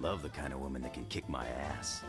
love the kind of woman that can kick my ass.